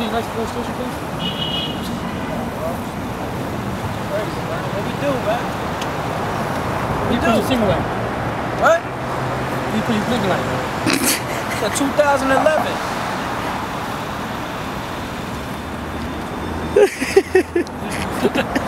please the station, please? What we do, man? What You we put your do? light. away. What? You put your blinking light. it's a 2011.